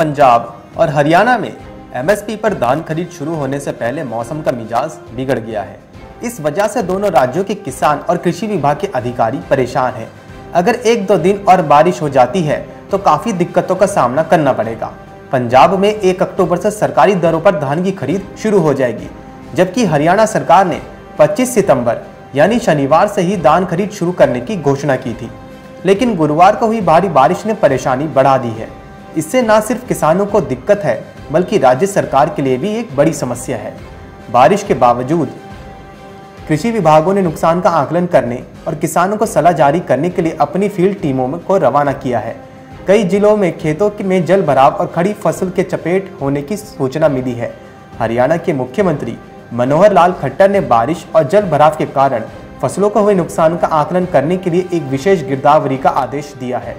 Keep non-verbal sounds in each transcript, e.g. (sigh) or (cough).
पंजाब और हरियाणा में एमएसपी पर धान खरीद शुरू होने से पहले मौसम का मिजाज बिगड़ गया है। इस वजह से दोनों राज्यों के किसान और कृषि विभाग के अधिकारी परेशान हैं। अगर एक दो दिन और बारिश हो जाती है तो काफ़ी दिक्कतों का सामना करना पड़ेगा। पंजाब में एक अक्टूबर से सरकारी दरों पर धान की खरीद शुरू हो जाएगी, जबकि हरियाणा सरकार ने 25 सितंबर, यानी शनिवार से ही धान खरीद शुरू करने की घोषणा की थी। लेकिन गुरुवार को हुई भारी बारिश ने परेशानी बढ़ा दी है। इससे न सिर्फ़ किसानों को दिक्कत है, बल्कि राज्य सरकार के लिए भी एक बड़ी समस्या है। बारिश के बावजूद कृषि विभागों ने नुकसान का आकलन करने और किसानों को सलाह जारी करने के लिए अपनी फ़ील्ड टीमों को रवाना किया है। कई जिलों में खेतों में जल भराव और खड़ी फ़सल के चपेट होने की सूचना मिली है। हरियाणा के मुख्यमंत्री मनोहर लाल खट्टर ने बारिश और जल भराव के कारण फ़सलों को हुए नुकसान का आकलन करने के लिए एक विशेष गिरदावरी का आदेश दिया है।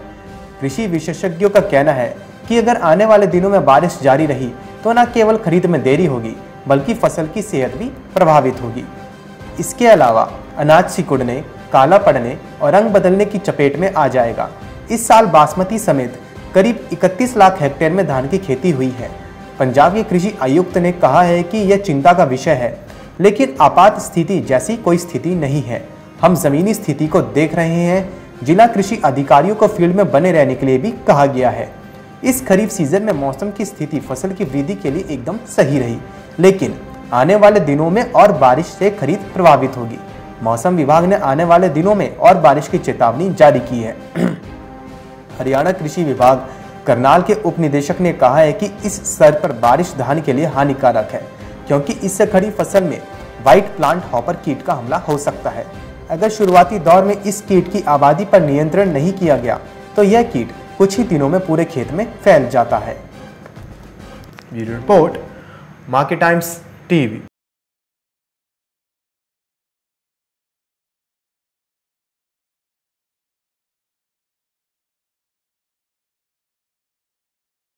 कृषि विशेषज्ञों का कहना है कि अगर आने वाले दिनों में बारिश जारी रही तो न केवल खरीद में देरी होगी, बल्कि फ़सल की सेहत भी प्रभावित होगी। इसके अलावा, अनाज सिकुड़ने, काला पड़ने और रंग बदलने की चपेट में आ जाएगा। इस साल बासमती समेत करीब 31 लाख हेक्टेयर में धान की खेती हुई है। पंजाब के कृषि आयुक्त ने कहा है कि यह चिंता का विषय है, लेकिन आपात स्थिति जैसी कोई स्थिति नहीं है। हम जमीनी स्थिति को देख रहे हैं जिला कृषि अधिकारियों को फ़ील्ड में बने रहने के लिए भी कहा गया है। इस खरीफ सीज़न में मौसम की स्थिति, फ़सल की वृद्धि के लिए एकदम सही रही, लेकिन आने वाले दिनों में और बारिश से खरीद प्रभावित होगी। मौसम विभाग ने आने वाले दिनों में और बारिश की चेतावनी जारी की है। (clears throat) हरियाणा कृषि विभाग करनाल के उप निदेशक ने कहा है कि इस स्तर पर बारिश धान के लिए हानिकारक है, क्योंकि इससे खड़ी फ़सल में व्हाइट प्लांट हॉपर कीट का हमला हो सकता है। अगर शुरुआती दौर में इस कीट की आबादी पर नियंत्रण नहीं किया गया तो यह कीट कुछ ही दिनों में पूरे खेत में फैल जाता है। Report market times TV.